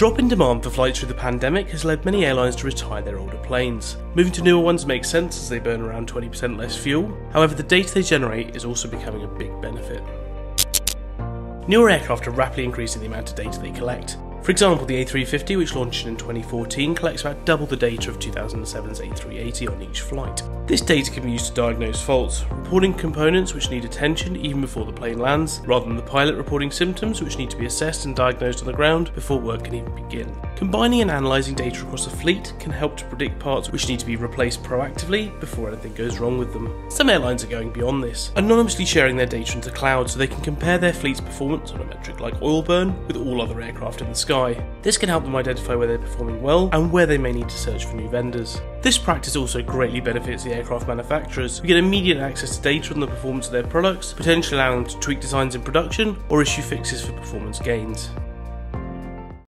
drop in demand for flights through the pandemic has led many airlines to retire their older planes. Moving to newer ones makes sense as they burn around 20% less fuel, however, the data they generate is also becoming a big benefit. Newer aircraft are rapidly increasing the amount of data they collect. For example, the A350, which launched in 2014, collects about double the data of 2007's A380 on each flight. This data can be used to diagnose faults, reporting components which need attention even before the plane lands, rather than the pilot reporting symptoms which need to be assessed and diagnosed on the ground before work can even begin. Combining and analysing data across a fleet can help to predict parts which need to be replaced proactively before anything goes wrong with them. Some airlines are going beyond this, anonymously sharing their data into the cloud so they can compare their fleet's performance on a metric like oil burn with all other aircraft in the sky. This can help them identify where they're performing well and where they may need to search for new vendors. This practice also greatly benefits the aircraft manufacturers, who get immediate access to data on the performance of their products, potentially allowing them to tweak designs in production or issue fixes for performance gains.